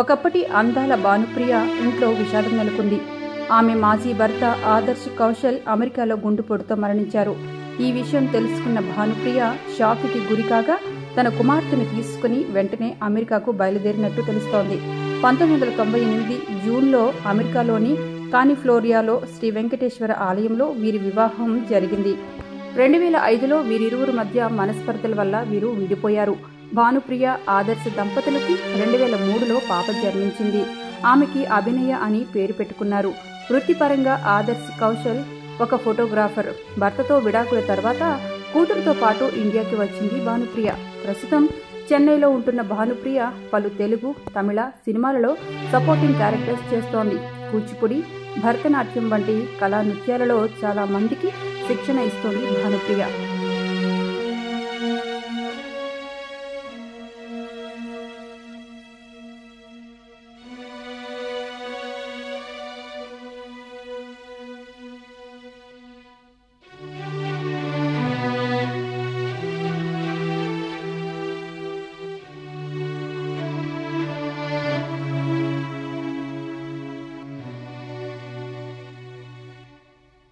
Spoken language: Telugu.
ఒకప్పటి అందాల భానుప్రియ ఇంట్లో విషాదం నెలకొంది. ఆమె మాజీ భర్త ఆదర్శ్ కౌశల్ అమెరికాలో గుండెపోటుతో మరణించారు. ఈ విషయం తెలుసుకున్న భానుప్రియ షాక్కి గురికాగా తన కుమార్తెను తీసుకుని వెంటనే అమెరికాకు బయలుదేరినట్టు తెలుస్తోంది. పంతొమ్మిది వందల తొంభై ఎనిమిది జూన్లో అమెరికాలోని కానిఫ్లోరియాలో శ్రీ వెంకటేశ్వర ఆలయంలో వీరి వివాహం జరిగింది. రెండు వేల ఐదులో వీరిరువురు మధ్య మనస్పర్ధల వల్ల వీరు విడిపోయారు. భానుప్రియ ఆదర్శ దంపతులకి రెండు వేల మూడులో పాప జన్మించింది. ఆమెకి అభినయ అని పేరు పెట్టుకున్నారు. వృత్తిపరంగా ఆదర్శ్ కౌశల్ ఒక ఫోటోగ్రాఫర్. భర్తతో విడాకుల తర్వాత కూతురుతో పాటు ఇండియాకి వచ్చింది భానుప్రియ. ప్రస్తుతం చెన్నైలో ఉంటున్న భానుప్రియ పలు తెలుగు తమిళ సినిమాలలో సపోర్టింగ్ క్యారెక్టర్స్ చేస్తోంది. కూచిపూడి భరతనాట్యం వంటి కళా నృత్యాలలో చాలా మందికి శిక్షణ ఇస్తోంది భానుప్రియ.